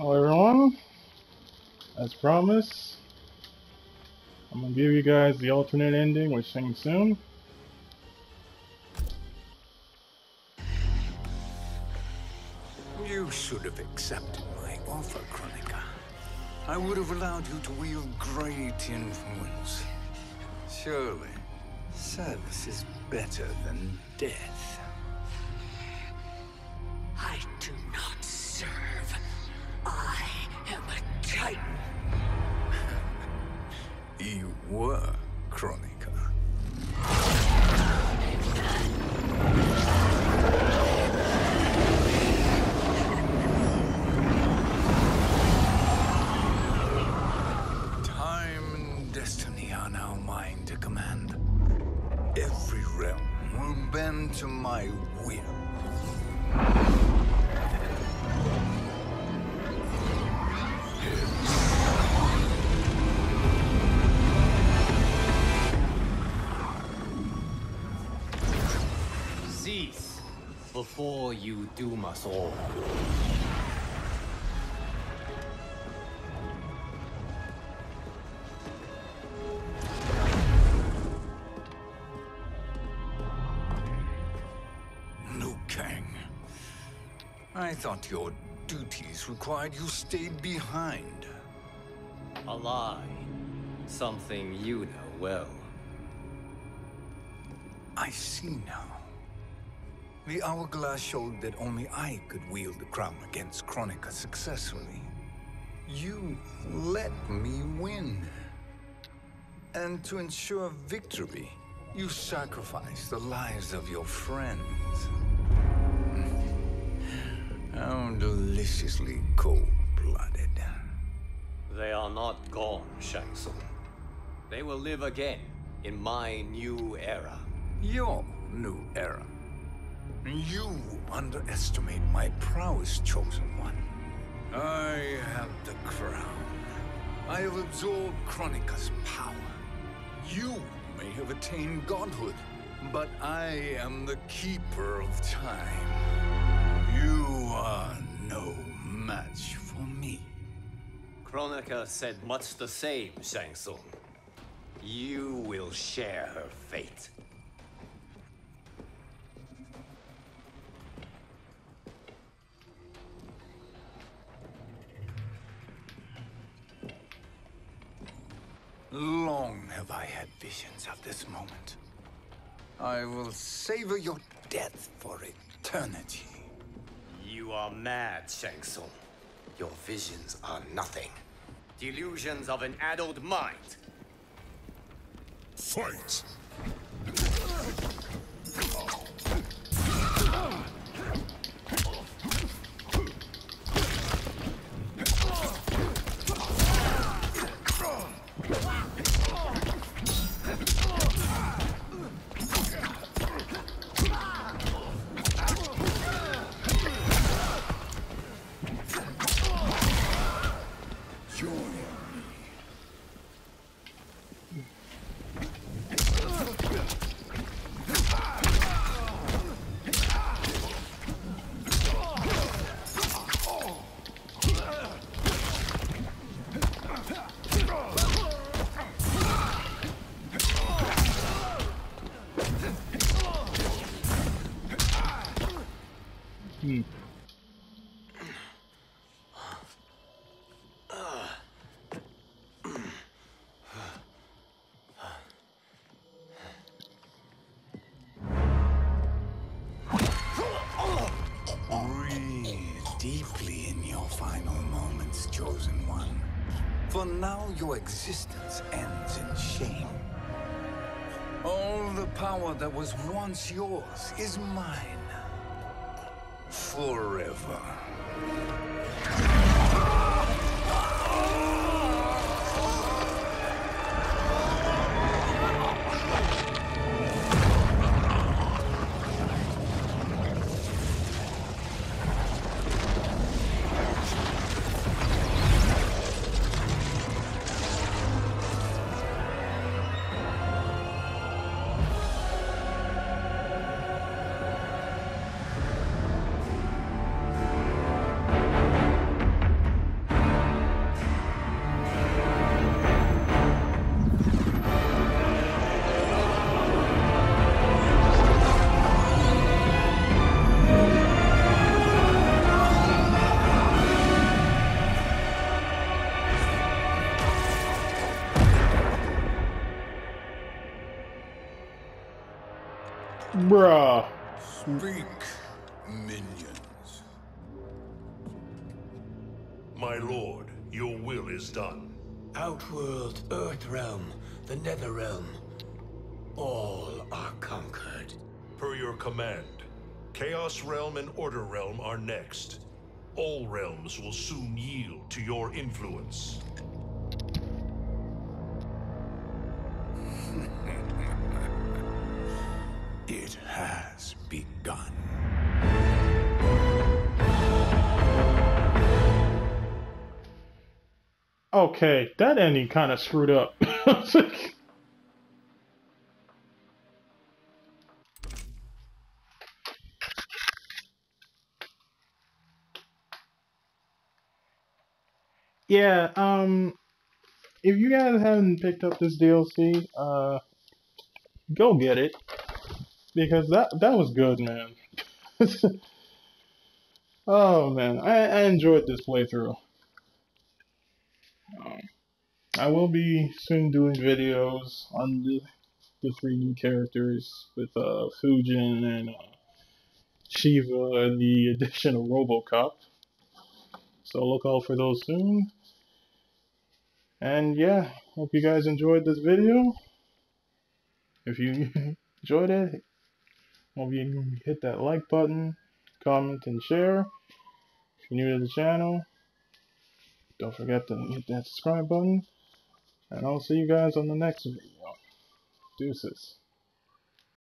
Hello everyone. As promised, I'm gonna give you guys the alternate ending with Shang Tsung. You should have accepted my offer, Kronika. I would have allowed you to wield great influence. Surely, service is better than death. Every realm will bend to my will. Before you doom us all. I thought your duties required you stayed behind. A lie. Something you know well. I see now. The hourglass showed that only I could wield the crown against Kronika successfully. You let me win. And to ensure victory, you sacrificed the lives of your friends. How deliciously cold-blooded. They are not gone, Shang Tsung. They will live again in my new era. Your new era. You underestimate my prowess, Chosen One. I have the crown. I have absorbed Kronika's power. You may have attained godhood, but I am the keeper of time. Kronika said much the same, Shang Tsung. You will share her fate. Long have I had visions of this moment. I will savor your death for eternity. You are mad, Shang Tsung. Your visions are nothing. Delusions of an addled mind. Fight! Final moments, Chosen One. For now, your existence ends in shame. All the power that was once yours is mine. Forever. Bruh. Speak, minions. My lord, your will is done. Outworld, Earthrealm, the Netherrealm. All are conquered. Per your command, Chaos Realm and Order Realm are next. All realms will soon yield to your influence. It has begun. Okay, that ending kind of screwed up. yeah, um, if you guys haven't picked up this DLC, uh, go get it because that that was good, man. oh man, I, I enjoyed this playthrough. Um, I will be soon doing videos on the the three new characters with uh, Fujin and uh, Sheeva and the addition of RoboCop. So look out for those soon. And yeah, hope you guys enjoyed this video. If you enjoyed it, hope you hit that like button, comment, and share. If you're new to the channel, don't forget to hit that subscribe button. And I'll see you guys on the next video. Deuces.